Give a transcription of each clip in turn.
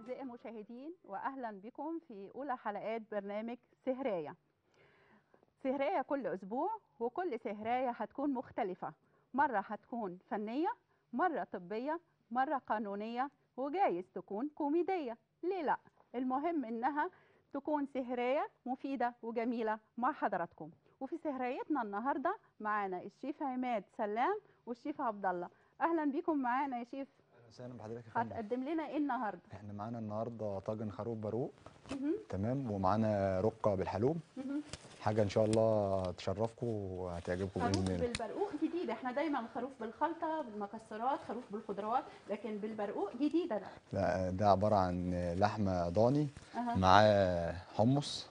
أعزائي المشاهدين وأهلا بكم في أولى حلقات برنامج سهراية. سهراية كل أسبوع وكل سهراية هتكون مختلفة. مرة هتكون فنية مرة طبية مرة قانونية وجايز تكون كوميدية. ليه لأ؟ المهم إنها تكون سهراية مفيدة وجميلة مع حضراتكم. وفي سهريتنا النهاردة معانا الشيف عماد سلام والشيف عبد الله. أهلا بكم معانا يا شيف. وسهلا بحضرتك يا فندم. هتقدم لنا إيه النهارده؟ إحنا معانا النهارده طاجن خروف باروق. تمام؟ ومعانا رقة بالحلوم. حاجة إن شاء الله تشرفكم وهتعجبكم خروف بإذن الله. بالبرقوق جديده إحنا دايما خروف بالخلطة بالمكسرات خروف بالخضروات لكن بالبرقوق جديدة ده لا ده عبارة عن لحمه ضاني أها. معاه حمص.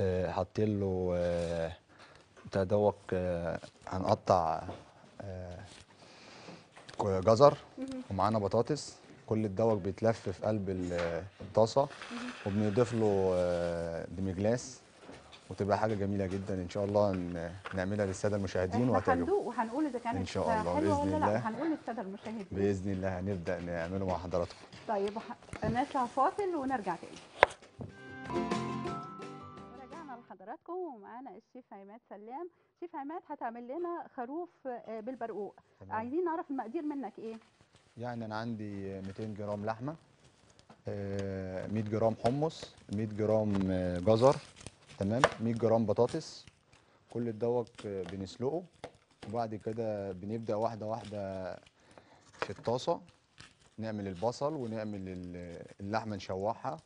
آه، حاطين له آه، بتاع دوت آه، هنقطع آه، جزر. ومعانا بطاطس. كل الدوق بيتلف في قلب ال- الطاسة. وبنضيف له آه، ديمجلاس وتبقى حاجة جميلة جدا. إن شاء الله نعملها للسادة المشاهدين وهتعجبهم هندوق وهنقول إذا كانت إن شاء الله، حلوة ولا لا. هنقول للسادة المشاهدين. بإذن الله. هنبدأ نعمله مع حضراتكم. طيب نطلع فاصل ونرجع تاني. ورجعنا لحضراتكم ومعانا الشيف عماد سلام. شيف عماد هتعمل لنا خروف آه، بالبرقوق. تمام. عايزين نعرف المقادير منك إيه؟ يعني أنا عندي 200 جرام لحمة آه، 100 جرام حمص 100 جرام آه، جزر تمام 100 جرام بطاطس. كل الدوق آه، بنسلقه. وبعد كده بنبدأ واحدة واحدة في الطاسة. نعمل البصل ونعمل ال- اللحمة نشوحها.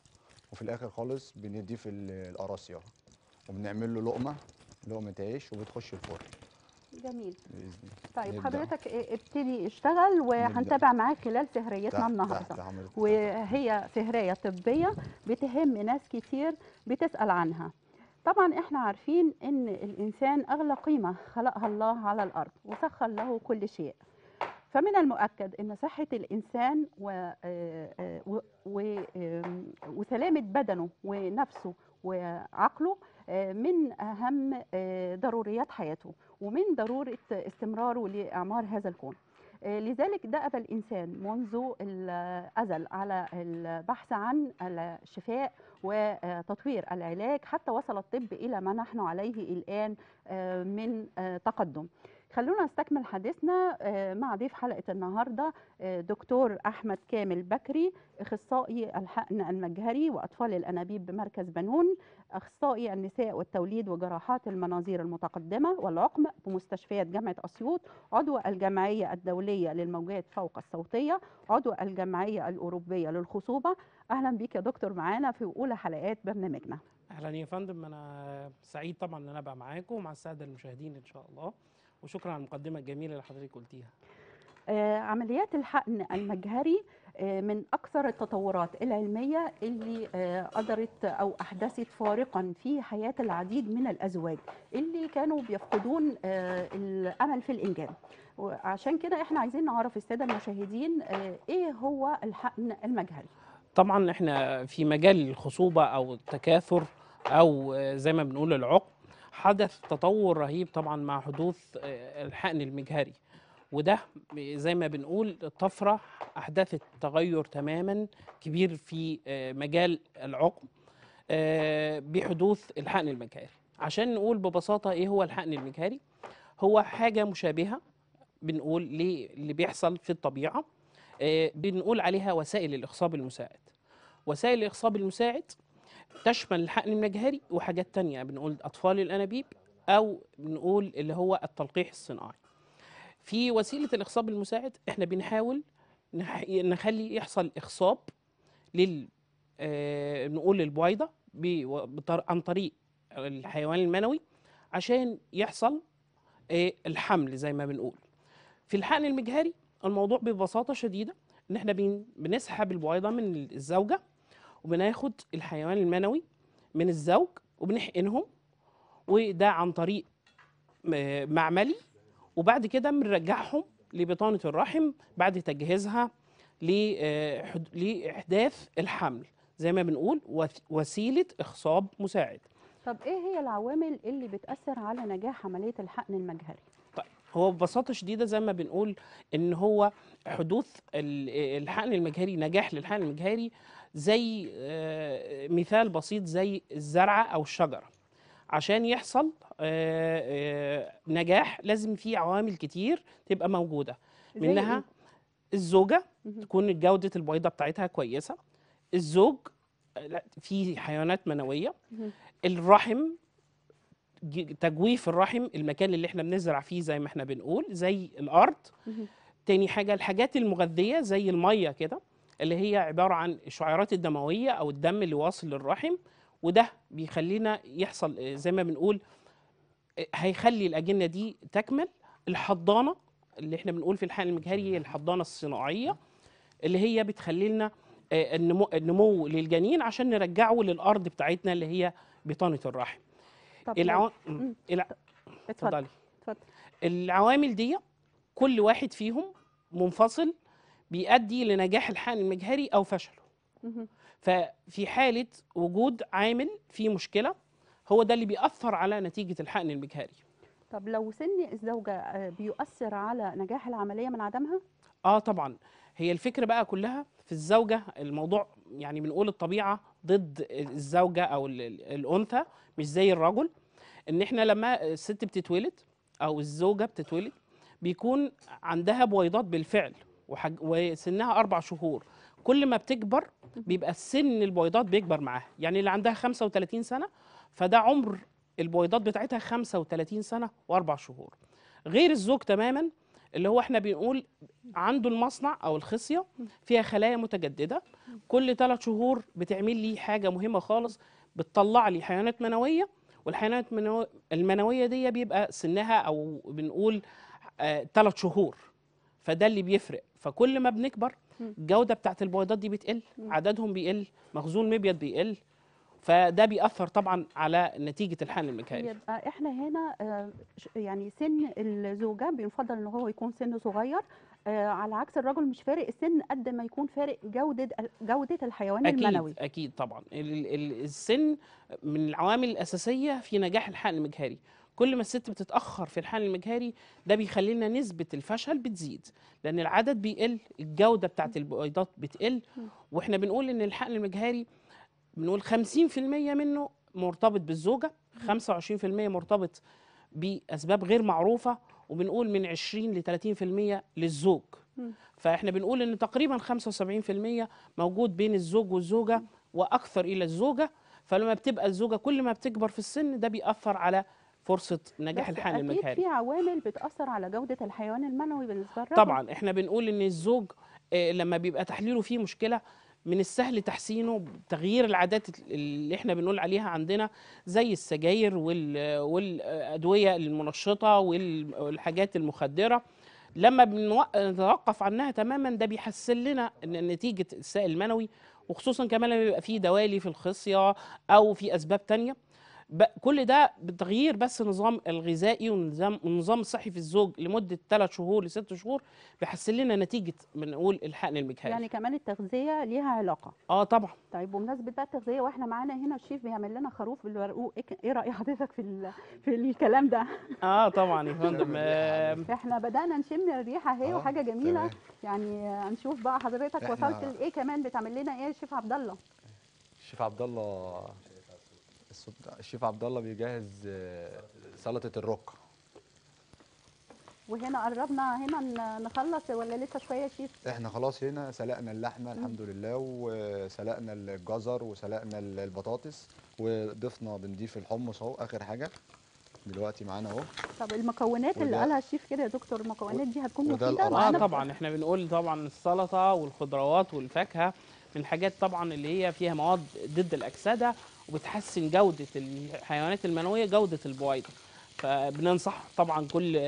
وفي الآخر خالص بنضيف ال- القراصية. وبنعمل له لقمة لقمة عيش وبتخش الفرن. جميل. بإذن طيب نبدأ. حضرتك إيه- ابتدي اشتغل وهنتابع معاك خلال سهريتنا النهارده. وهي سهرية طبية بتهم ناس كتير بتسأل عنها. طبعا إحنا عارفين إن الإنسان أغلى قيمة خلقها الله على الأرض وسخر له كل شيء. فمن المؤكد إن صحة الإنسان و آه، آه، و- و- آم، وسلامة بدنه ونفسه وعقله من أهم آه، ضروريات حياته ومن ضرورة استمراره لأعمار هذا الكون. آه، لذلك دأب الإنسان منذ الأزل على البحث عن الشفاء وتطوير العلاج حتى وصل الطب إلى ما نحن عليه الآن آه، من تقدم. خلونا نستكمل حديثنا آه، مع ضيف حلقة النهاردة آه، دكتور أحمد كامل بكري أخصائي الحقن المجهري وأطفال الأنابيب بمركز بنون أخصائي النساء والتوليد وجراحات المناظير المتقدمة والعقم بمستشفيات جامعة أسيوط عضو الجمعية الدولية للموجات فوق الصوتية عضو الجمعية الأوروبية للخصوبة. أهلا بك يا دكتور معانا في أولى حلقات برنامجنا. أهلا يا فندم أنا سعيد طبعا إن أنا أبقى معاكم ومع السادة المشاهدين إن شاء الله. وشكرا على المقدمة الجميلة اللي حضرتك قلتيها. آه، عمليات الحقن المجهري آه، من أكثر التطورات العلمية اللي آه، قدرت أو أحدثت فارقا في حياة العديد من الأزواج اللي كانوا بيفقدون الأمل في الإنجاب. وعشان كده إحنا عايزين نعرف السادة المشاهدين إيه هو الحقن المجهري؟ طبعا إحنا في مجال الخصوبة أو التكاثر أو زي ما بنقول العقم حدث تطور رهيب طبعا مع حدوث آه، الحقن المجهري. وده زي ما بنقول طفرة احدثت تغير تماما كبير في آه، مجال العقم آه، بحدوث الحقن المجهري. عشان نقول ببساطة إيه هو الحقن المجهري؟ هو حاجة مشابهة بنقول اللي بيحصل في الطبيعة آه، بنقول عليها وسائل الإخصاب المساعد. وسائل الإخصاب المساعد تشمل الحقن المجهري وحاجات تانية بنقول أطفال الأنابيب أو بنقول اللي هو التلقيح الصناعي. في وسيلة الإخصاب المساعد إحنا بنحاول نح- نخلي يحصل إخصاب لل آه، نقول بطر- عن طريق الحيوان المنوي عشان يحصل آه، الحمل زي ما بنقول. في الحقن المجهري الموضوع ببساطة شديدة إن إحنا بن- بنسحب البويضة من الزوجة وبناخد الحيوان المنوي من الزوج وبنحقنهم وده عن طريق معملي. وبعد كده بنرجعهم لبطانة الرحم بعد تجهيزها آه، حد- لإحداث الحمل. زي ما بنقول وسيلة إخصاب مساعد. طب إيه هي العوامل اللي بتأثر على نجاح عملية الحقن المجهري؟ هو ببساطة شديدة زي ما بنقول إن هو حدوث ال- الحقن المجهري نجاح للحقن المجهري زي آه، مثال بسيط زي الزرعة أو الشجرة عشان يحصل آه، آه، نجاح لازم في عوامل كتير تبقى موجودة منها إيه؟ الزوجة. تكون جودة البيضة بتاعتها كويسة الزوج في حيوانات منوية. الرحم تجويف الرحم المكان اللي إحنا بنزرع فيه زي ما إحنا بنقول زي الأرض مهم. تاني حاجة الحاجات المغذية زي المية كده اللي هي عبارة عن الشعيرات الدموية أو الدم اللي واصل للرحم وده بيخلينا يحصل زي ما بنقول هيخلي الأجنة دي تكمل. الحضانة اللي إحنا بنقول في الحقن المجهري هي الحضانة الصناعية اللي هي بتخلي لنا آه، النمو, النمو للجنين عشان نرجعه للأرض بتاعتنا اللي هي بطانة الرحم. طب العو... الع... اتفضل. اتفضلي. اتفضل. العوامل دي كل واحد فيهم منفصل بيؤدي لنجاح الحقن المجهري أو فشله. ففي حالة وجود عامل فيه مشكلة هو ده اللي بيأثر على نتيجة الحقن المجهري. طب لو سن الزوجة آه، بيؤثر على نجاح العملية من عدمها؟ آه طبعا. هي الفكرة بقى كلها في الزوجة الموضوع يعني بنقول الطبيعة ضد الزوجة أو ال- ال- الأنثى مش زي الرجل. إن إحنا لما الست بتتولد أو الزوجة بتتولد بيكون عندها بويضات بالفعل. وحج وسنها أربع شهور. كل ما بتكبر بيبقى سن البويضات بيكبر معاها. يعني اللي عندها 35 سنة فده عمر البويضات بتاعتها 35 سنة وأربع شهور. غير الزوج تماما اللي هو إحنا بنقول عنده المصنع أو الخصية فيها خلايا متجددة. كل ثلاث شهور بتعمل لي حاجة مهمة خالص بتطلع لي حيوانات منوية. والحيوانات المنو- المنوية دي بيبقى سنها أو بنقول ثلاث شهور. فده اللي بيفرق. فكل ما بنكبر. الجودة بتاعت البويضات دي بتقل. عددهم بيقل مخزون مبيض بيقل فده بيأثر طبعا على نتيجة الحقن المجهري يبقى إحنا هنا آه، يعني سن الزوجة بيفضل إن هو يكون سن صغير آه، على عكس الرجل مش فارق السن قد ما يكون فارق جودة جودة الحيوان أكيد المنوي أكيد طبعا ال- ال- السن من العوامل الأساسية في نجاح الحقن المجهري كل ما الست بتتأخر في الحقن المجهري ده بيخلي لنا نسبة الفشل بتزيد لأن العدد بيقل الجودة بتاعت البيضات بتقل. وإحنا بنقول إن الحقن المجهري بنقول 50% منه مرتبط بالزوجة 25% مرتبط بأسباب غير معروفة وبنقول من 20 ل 30% للزوج. فإحنا بنقول إن تقريبا 75% موجود بين الزوج والزوجة وأكثر إلى الزوجة فلما بتبقى الزوجة كل ما بتكبر في السن ده بيأثر على فرصة نجاح الحقن أكيد المجهري في عوامل بتأثر على جودة الحيوان المنوي بالنسبة للرجل طبعا إحنا بنقول إن الزوج آه، لما بيبقى تحليله فيه مشكلة من السهل تحسينه بتغيير العادات اللي إحنا بنقول عليها عندنا زي السجاير وال- والأدوية المنشطة وال- والحاجات المخدرة. لما بنوق- نتوقف عنها تماما ده بيحسن لنا نتيجة السائل المنوي وخصوصا كمان لما بيبقى فيه دوالي في الخصية أو في أسباب تانية. كل ده بتغيير بس النظام الغذائي والنظام النظام الصحي في الزوج لمدة 3 شهور لست شهور بيحسن لنا نتيجة بنقول الحقن المجهري يعني كمان التغذية ليها علاقة. آه طبعا. طيب بمناسبة بقى التغذية وإحنا معانا هنا الشيف بيعمل لنا خروف بالورقوق. إيه إيه رأي حضرتك في ال- في الكلام ده؟ آه طبعا يا فندم. آه إحنا بدأنا نشم الريحة أهي آه، وحاجة جميلة. تمام. يعني هنشوف بقى حضرتك وصلت لإيه كمان بتعمل لنا إيه يا شيف عبد الله؟ الشيف عبد الله. الشيف عبد الله بيجهز آه، سلطة الرك وهنا قربنا هنا نخلص ولا لسه شوية يا شيف؟ إحنا خلاص هنا سلقنا اللحمة الحمد لله وسلقنا الجزر وسلقنا ال- البطاطس وضفنا بنضيف الحمص اهو آخر حاجة. دلوقتي معانا اهو. طب المكونات اللي قالها الشيف كده يا دكتور المكونات دي هتكون القرع. آه طبعا إحنا بنقول طبعا السلطة والخضروات والفاكهة من الحاجات طبعا اللي هي فيها مواد ضد الأكسدة وبتحسن جودة الحيوانات المنوية جودة البويضه فبننصح طبعا كل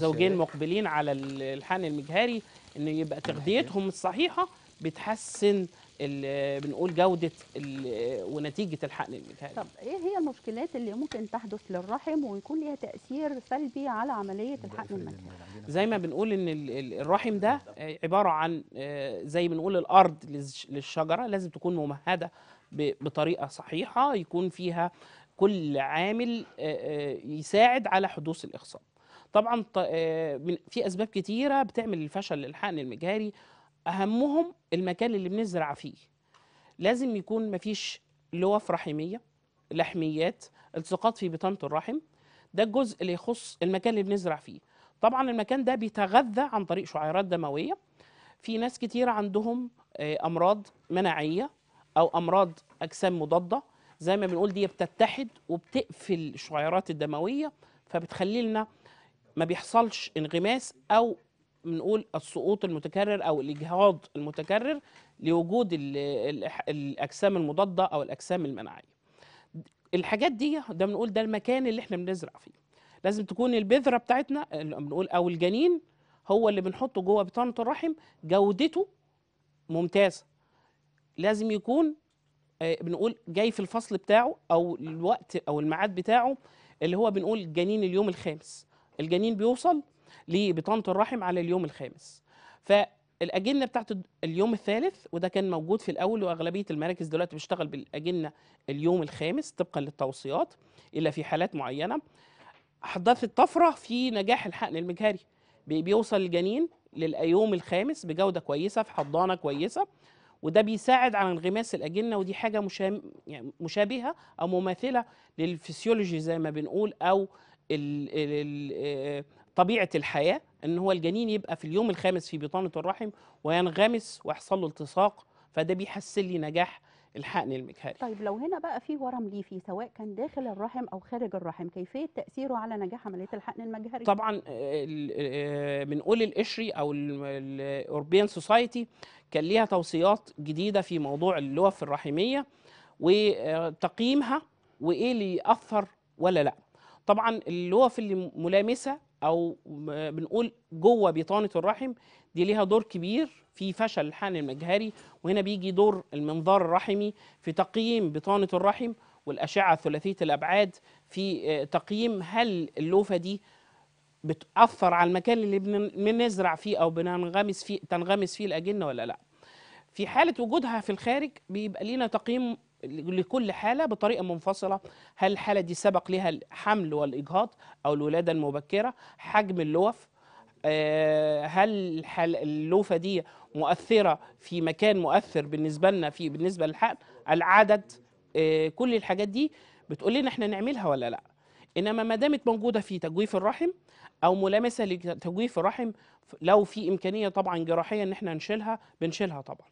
زوجين. مقبلين على ال- الحقن المجهري إن يبقى تغذيتهم الصحيحة بتحسن ال- بنقول جودة ال- ونتيجة الحقن المجهري. طب إيه هي المشكلات اللي ممكن تحدث للرحم ويكون ليها تأثير سلبي على عملية الحقن المجهري؟ زي ما بنقول إن ال- ال- الرحم ده عبارة عن آه، زي بنقول الأرض للش- للشجرة لازم تكون ممهدة بطريقة صحيحة يكون فيها كل عامل يساعد على حدوث الاخصاب طبعا في أسباب كتيرة بتعمل الفشل للحقن المجهري أهمهم المكان اللي بنزرع فيه. لازم يكون مفيش لوف رحمية لحميات التصاقات في بطانة الرحم. ده الجزء اللي يخص المكان اللي بنزرع فيه. طبعا المكان ده بيتغذى عن طريق شعيرات دموية. في ناس كتير عندهم أمراض مناعية أو أمراض أجسام مضادة زي ما بنقول دي بتتحد وبتقفل الشعيرات الدموية فبتخلي لنا ما بيحصلش انغماس أو بنقول السقوط المتكرر أو الإجهاض المتكرر لوجود ال ال الأجسام المضادة أو الأجسام المناعية. الحاجات دي ده بنقول ده المكان اللي إحنا بنزرع فيه. لازم تكون البذرة بتاعتنا بنقول أو الجنين هو اللي بنحطه جوه بطانة الرحم جودته ممتازة. لازم يكون آه، بنقول جاي في الفصل بتاعه أو الوقت أو الميعاد بتاعه اللي هو بنقول الجنين اليوم الخامس. الجنين بيوصل لبطانة الرحم على اليوم الخامس. فالأجنة بتاعت اليوم الثالث وده كان موجود في الأول وأغلبية المراكز دلوقتي بتشتغل بالأجنة اليوم الخامس طبقا للتوصيات إلا في حالات معينة. حدثت طفرة في نجاح الحقن المجهري. بي- بيوصل الجنين لليوم الخامس بجودة كويسة في حضانة كويسة. وده بيساعد على انغماس الأجنة ودي حاجة يعني مشابهة أو مماثلة للفسيولوجي زي ما بنقول أو ال طبيعة الحياة إن هو الجنين يبقى في اليوم الخامس في بطانة الرحم وينغمس ويحصل له التصاق فده بيحسن لي نجاح الحقن المجهري طيب لو هنا بقى في ورم ليفي سواء كان داخل الرحم أو خارج الرحم كيفية تأثيره على نجاح عملية الحقن المجهري؟ طبعا آه، ال- آه، بنقول ال ESHRE أو ال European Society كان ليها توصيات جديدة في موضوع الألياف الرحمية وتقييمها وإيه اللي يأثر ولا لأ. طبعا الألياف اللي ملامسة أو بنقول جوه بطانة الرحم دي ليها دور كبير في فشل الحقن المجهري وهنا بيجي دور المنظار الرحمي في تقييم بطانة الرحم والأشعة ثلاثيه الأبعاد في آه، تقييم هل اللوفة دي بتأثر على المكان اللي بن- بنزرع فيه أو بننغمس فيه تنغمس فيه الأجنة ولا لأ. في حالة وجودها في الخارج بيبقى لينا تقييم لكل حالة بطريقة منفصلة. هل الحالة دي سبق لها الحمل والإجهاض أو الولادة المبكرة؟ حجم اللوف. آه، هل اللوفة دي مؤثرة في مكان مؤثر بالنسبة لنا في بالنسبة للحقن؟ العدد. آه، كل الحاجات دي بتقول لنا إحنا نعملها ولا لأ. إنما ما دامت موجودة في تجويف الرحم أو ملامسة لتجويف الرحم لو في إمكانية طبعا جراحيه إن إحنا نشيلها بنشيلها طبعا.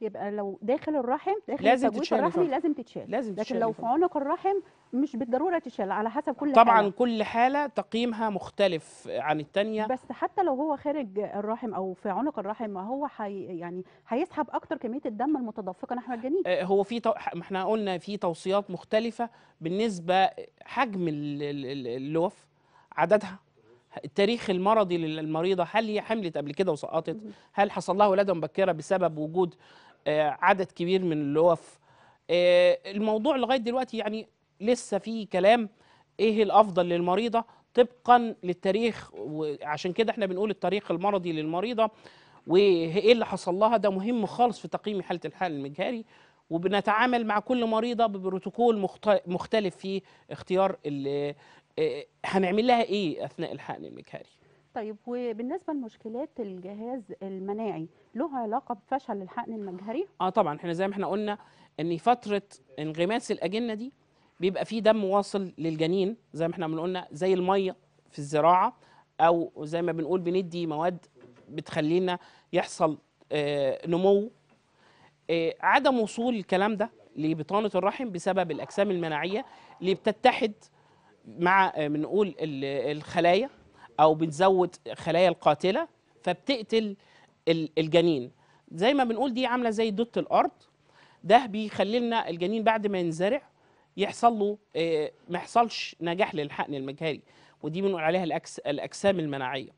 يبقى لو داخل الرحم داخل لازم التجويف تتشال الرحمي الفترة. لازم تتشال لازم لكن لو في. عنق الرحم مش بالضرورة تتشال على حسب كل طبعا حالة. كل حالة تقييمها مختلف عن الثانية بس حتى لو هو خارج الرحم أو في عنق الرحم ما هو حي يعني هيسحب أكتر كمية الدم المتدفقة نحو الجنين آه، هو في تو... ما إحنا قلنا في توصيات مختلفة بالنسبة حجم ال- ال- ال- اللوف عددها التاريخ المرضي للمريضة هل هي حملت قبل كده وسقطت هل حصل لها ولادة مبكرة بسبب وجود عدد كبير من اللوف. آه، الموضوع لغاية دلوقتي يعني لسه في كلام. إيه الأفضل للمريضة؟ طبقا للتاريخ وعشان كده إحنا بنقول التاريخ المرضي للمريضة. وإيه اللي حصل لها؟ ده مهم خالص في تقييم حالة الحال المجهري. وبنتعامل مع كل مريضة ببروتوكول مخت- مختلف في اختيار آه، هنعمل لها إيه أثناء الحقن المجهري؟ طيب وبالنسبة لمشكلات الجهاز المناعي له علاقة بفشل الحقن المجهري آه طبعا إحنا زي ما إحنا قلنا إن فترة انغماس الأجنة دي بيبقى فيه دم واصل للجنين زي ما إحنا بنقولنا زي المية في الزراعة أو زي ما بنقول بندي مواد بتخلينا يحصل آه نمو. آه عدم وصول الكلام ده لبطانة الرحم بسبب الأجسام المناعية اللي بتتحد مع آه، بنقول ال- الخلايا. أو بتزود خلايا القاتلة فبتقتل ال- الجنين. زي ما بنقول دي عاملة زي دوت الأرض. ده بيخلي لنا الجنين بعد ما ينزرع يحصل له آه، ما يحصلش نجاح للحقن المجهري. ودي بنقول عليها الأكس الأجسام المناعية.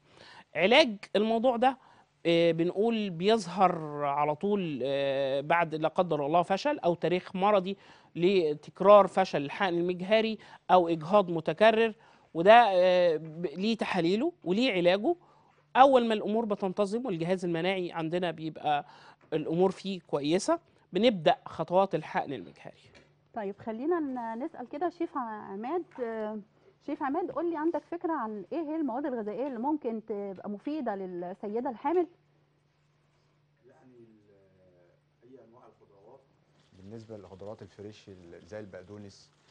علاج الموضوع ده آه، بنقول بيظهر على طول آه، بعد لا قدر الله فشل أو تاريخ مرضي لتكرار فشل الحقن المجهري أو إجهاض متكرر. وده آه، ليه تحاليله وليه علاجه. أول ما الأمور بتنتظم والجهاز المناعي عندنا بيبقى الأمور فيه كويسة بنبدأ خطوات الحقن المجهري. طيب خلينا نسأل كده شيف عماد آه، شيف عماد قول لي عندك فكرة عن إيه هي المواد الغذائية اللي ممكن تبقى مفيدة للسيدة الحامل؟ يعني أي أنواع الخضروات. بالنسبة للخضروات الفريش ال- زي البقدونس ال-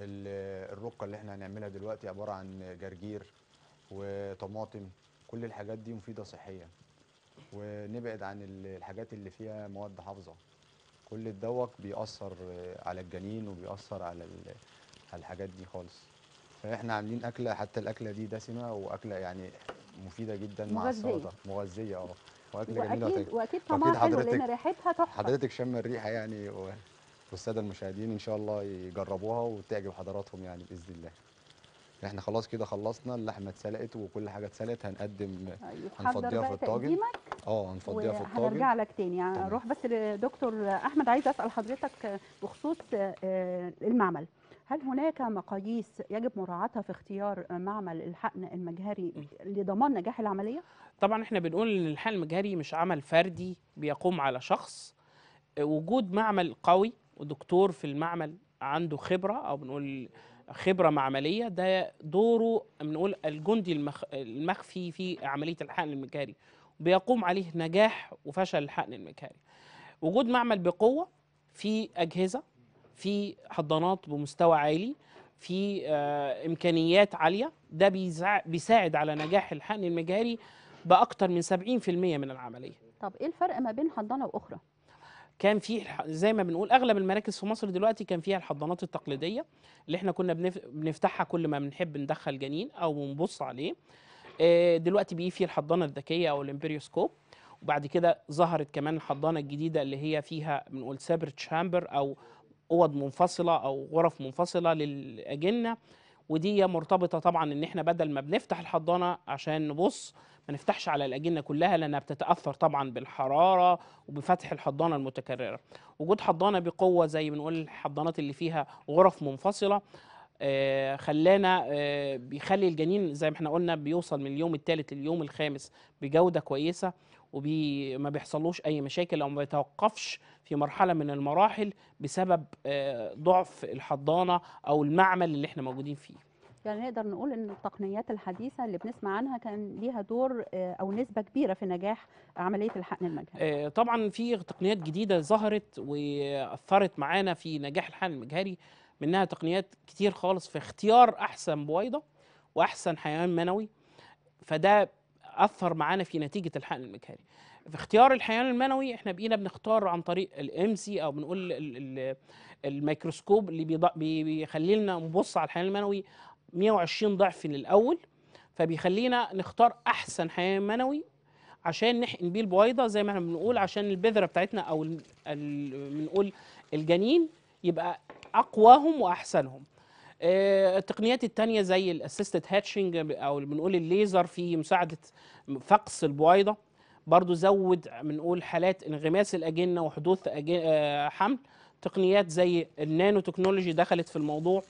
الرقه اللي إحنا هنعملها دلوقتي عبارة عن جرجير وطماطم كل الحاجات دي مفيدة صحيا. ونبعد عن ال- الحاجات اللي فيها مواد حافظة. كل الدوق بيأثر على الجنين وبيأثر على ال- على الحاجات دي خالص. فاحنا عاملين أكلة حتى الأكلة دي دسمة وأكلة يعني مفيدة جدا مع. السلطة. مغذية آه. وأكلة جميلة واكيد. وأكيد طعمها حلو لأن ريحتها تحفة. حضرتك شم الريحة يعني و- والسادة المشاهدين إن شاء الله يجربوها وتعجب حضراتهم يعني بإذن الله. إحنا خلاص كده خلصنا اللحمة اتسلقت وكل حاجة اتسلقت هنقدم أيوة، هنفضيها في الطاجن. آه هنفضيها في الطاجن. وهنرجع لك تاني. يعني. أروح بس لدكتور أحمد عايزه أسأل حضرتك بخصوص آه، المعمل. هل هناك مقاييس يجب مراعاتها في اختيار معمل الحقن المجهري لضمان نجاح العملية؟ طبعا إحنا بنقول إن الحقن المجهري مش عمل فردي بيقوم على شخص. وجود معمل قوي ودكتور في المعمل عنده خبرة أو بنقول خبرة معملية ده دوره بنقول الجندي المخ... المخفي في عملية الحقن المجهري بيقوم عليه نجاح وفشل الحقن المجهري وجود معمل بقوة في أجهزة في حضانات بمستوى عالي في آه، إمكانيات عالية ده بيساعد على نجاح الحقن المجهري باكثر من 70% من العملية. طب إيه الفرق ما بين حضانة وأخرى؟ كان في زي ما بنقول أغلب المراكز في مصر دلوقتي كان فيها الحضانات التقليدية اللي إحنا كنا بنف- بنفتحها كل ما بنحب ندخل جنين أو بنبص عليه. آه، دلوقتي بيجي في الحضانة الذكية أو ال EmbryoScope وبعد كده ظهرت كمان الحضانة الجديدة اللي هي فيها بنقول separate chamber أو أوض منفصلة أو غرف منفصلة للأجنة. ودي مرتبطة طبعا إن إحنا بدل ما بنفتح الحضانة عشان نبص ما نفتحش على الأجنة كلها لأنها بتتأثر طبعا بالحرارة وبفتح الحضانة المتكررة. وجود حضانة بقوة زي بنقول الحضانات اللي فيها غرف منفصلة آه، خلانا آه، بيخلي الجنين زي ما إحنا قلنا بيوصل من اليوم الثالث لليوم الخامس بجودة كويسة وما بيحصلوش أي مشاكل أو ما بيتوقفش في مرحلة من المراحل بسبب آه، ضعف الحضانة أو المعمل اللي إحنا موجودين فيه. يعني نقدر نقول إن التقنيات الحديثة اللي بنسمع عنها كان ليها دور آه، أو نسبة كبيرة في نجاح عملية الحقن المجهري آه، طبعا في تقنيات جديدة ظهرت وأثرت معانا في نجاح الحقن المجهري منها تقنيات كتير خالص في اختيار أحسن بويضة وأحسن حيوان منوي فده أثر معانا في نتيجة الحقن المجهري في اختيار الحيوان المنوي إحنا بقينا بنختار عن طريق ال IMSI أو بنقول ال- ال- الميكروسكوب اللي بيخلي لنا نبص على الحيوان المنوي 120 ضعف للأول فبيخلينا نختار أحسن حيوان منوي عشان نحقن بيه البويضه زي ما إحنا بنقول عشان البذرة بتاعتنا أو بنقول الجنين يبقى أقواهم وأحسنهم. آه، التقنيات التانية زي ال assisted hatching أو بنقول الليزر في مساعدة فقس البويضة. برضو زود بنقول حالات انغماس الأجنة وحدوث آه، حمل. تقنيات زي النانو تكنولوجي دخلت في الموضوع.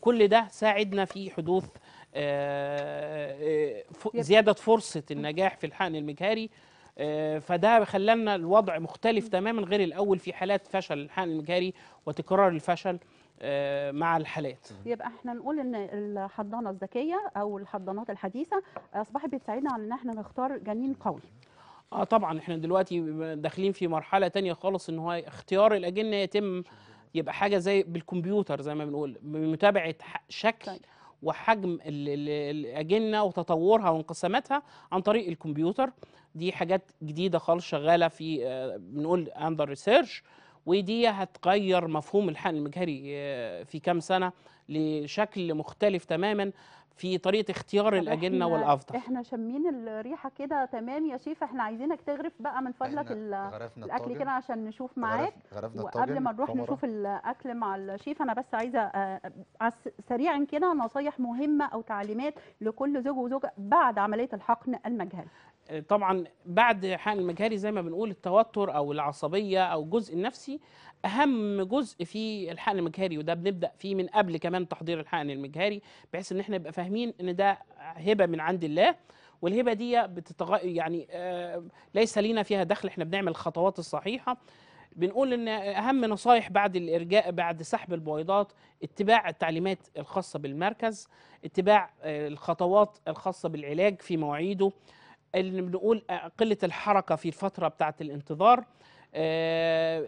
كل ده ساعدنا في حدوث آه، آه،. زيادة فرصة النجاح في الحقن المجهري آه، فده خلانا الوضع مختلف تماما غير الأول في حالات فشل الحقن المجهري وتكرار الفشل مع الحالات. يبقى إحنا نقول إن الحضانة الذكية أو الحضانات الحديثة أصبحت بتساعدنا على إن إحنا نختار جنين قوي. آه طبعا إحنا دلوقتي داخلين في مرحلة تانية خالص إن هو اختيار الأجنة يتم يبقى حاجة زي بالكمبيوتر زي ما بنقول بمتابعة شكل طيب. وحجم ال- ال- الاجنه وتطورها وانقساماتها عن طريق الكمبيوتر دي حاجات جديدة خالص شغالة في آه، بنقول under research ودي هتغير مفهوم الحقن المجهري آه، في كام سنة لشكل مختلف تماما في طريقة اختيار الأجنة إحنا- والأفضل إحنا شامين الريحة كده تمام يا شيف إحنا عايزينك تغرف بقى من فضلك الأكل. كده عشان نشوف معاك وقبل ما نروح. نشوف الأكل مع الشيف أنا بس عايزة آه، عس- سريعا كده نصايح مهمة أو تعليمات لكل زوج وزوجة بعد عملية الحقن المجهري طبعا بعد حقن المجهري زي ما بنقول التوتر أو العصبية أو الجزء النفسي أهم جزء في الحقن المجهري وده بنبدأ فيه من قبل كمان تحضير الحقن المجهري بحيث إن إحنا نبقى فاهمين إن ده هبة من عند الله والهبة دي بتتغ... يعني آه ليس لينا فيها دخل إحنا بنعمل الخطوات الصحيحة. بنقول إن أهم نصايح بعد الإرجاء بعد سحب البويضات اتباع التعليمات الخاصة بالمركز اتباع آه، الخطوات الخاصة بالعلاج في مواعيده. اللي بنقول آه، قلة الحركة في الفترة بتاعة الانتظار.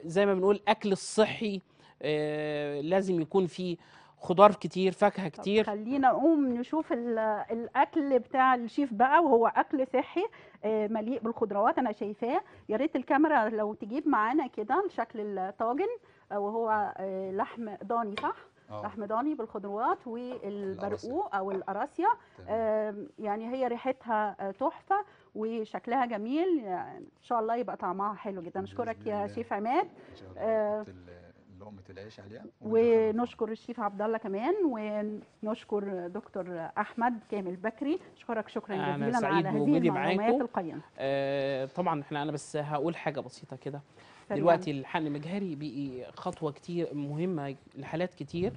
زي ما بنقول أكل الصحي آه، لازم يكون فيه خضار كتير فاكهة كتير. خلينا نقوم نشوف ال- الأكل بتاع الشيف بقى وهو أكل صحي آه، مليء بالخضروات أنا شايفاه. يا ريت الكاميرا لو تجيب معانا كده شكل الطاجن آه، وهو آه، لحم ضاني صح؟ آه. لحم ضاني بالخضروات والبرقوق أو القراصية آم، يعني هي ريحتها آه، تحفة. وشكلها جميل. يعني إن شاء الله يبقى طعمها حلو جدا. نشكرك يا. شيف عماد. إن شاء آه، الله لقمه العيش عليها. ونشكر الشيف عبد الله كمان ونشكر دكتور أحمد كامل بكري. أشكرك شكرا أنا جزيلا سعيد على هذه المعلومات. القيمة. آه، طبعا إحنا أنا بس هقول حاجة بسيطة كده. دلوقتي الحقن المجهري بقي خطوة كتير مهمة لحالات كتير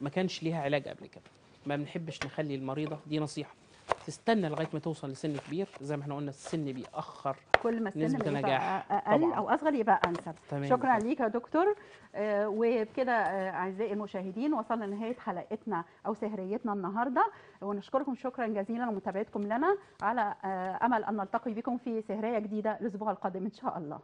ما كانش ليها علاج قبل كده. ما بنحبش نخلي المريضة دي نصيحة. تستنى لغاية ما توصل لسن كبير. زي ما إحنا قلنا السن بيأخر كل ما السن نسبة بيبقى نجاح. أقل طبعاً. أو أصغر يبقى أنسب. تمام. شكرا ليك يا دكتور. آه، وبكده آه، أعزائي المشاهدين وصلنا لنهاية حلقتنا أو سهريتنا النهارده. ونشكركم شكرا جزيلا لمتابعتكم لنا على آه، أمل أن نلتقي بكم في سهرية جديدة الأسبوع القادم إن شاء الله.